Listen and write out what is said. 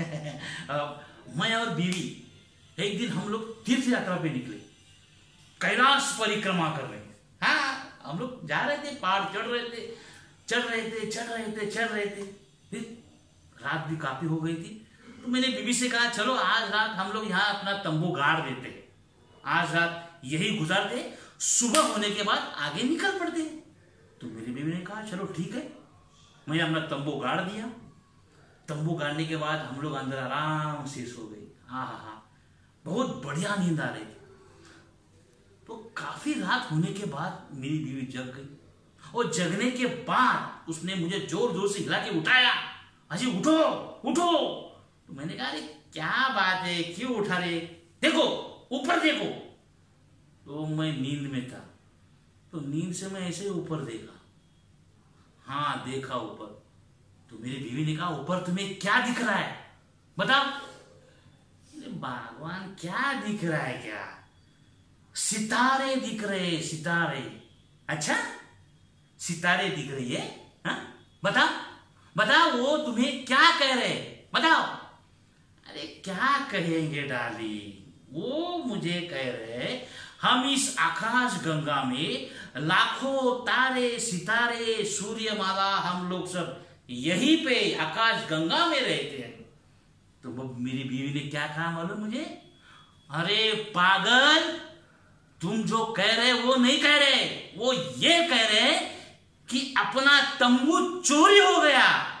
मैं और बीवी एक दिन हम लोग तीर्थ यात्रा पे निकले। कैलाश परिक्रमा कर रहे थे हाँ हम लोग जा रहे थे पहाड़ चढ़ रहे थे, चढ़ रहे थे, चढ़ रहे थे, चढ़ रहे थे। फिर रात भी काफ़ी हो गई थी। तो मैंने बीबी से कहा, चलो, आज रात हम लोग यहाँ अपना तंबू गाड़ देते हैं। आज रात यही गुजारते सुबह होने के बाद आगे निकल पड़ते तो मेरी बीवी ने कहा, चलो, ठीक है। मैंने अपना तंबू गाड़ दिया। तंबू गाड़ने के बाद हम लोग अंदर आराम से सो गए। हाँ हाँ हाँ। बहुत बढ़िया नींद आ रही थी। तो काफ़ी रात होने के बाद मेरी बीवी जग गई। और जगने के बाद उसने मुझे ज़ोर ज़ोर से हिला के उठाया। अजी, उठो उठो। तो मैंने कहा, अरे, क्या बात है? क्यों उठा रहे? देखो, ऊपर देखो। तो मैं नींद में था। तो नींद से मैं ऐसे ऊपर देखा। हाँ देखा ऊपर। तो मेरी बीवी ने कहा, ऊपर तुम्हें क्या दिख रहा है? बताओ। भगवान, क्या दिख रहा है क्या? सितारे दिख रहे सितारे। अच्छा? सितारे दिख रही है? हाँ? बताओ। बताओ, वो तुम्हें क्या कह रहे बताओ। अरे, क्या कहेंगे डाली वो मुझे कह रहे हम इस आकाश गंगा में लाखों तारे, सितारे, सूर्य माला, हम लोग सब यहीं पे आकाश गंगा में रहते हैं। तो वो मेरी बीवी ने क्या कहा मालूम मुझे? अरे पागल, तुम जो कह रहे वो नहीं कह रहे। वो ये कह रहे कि अपना तंबू चोरी हो गया।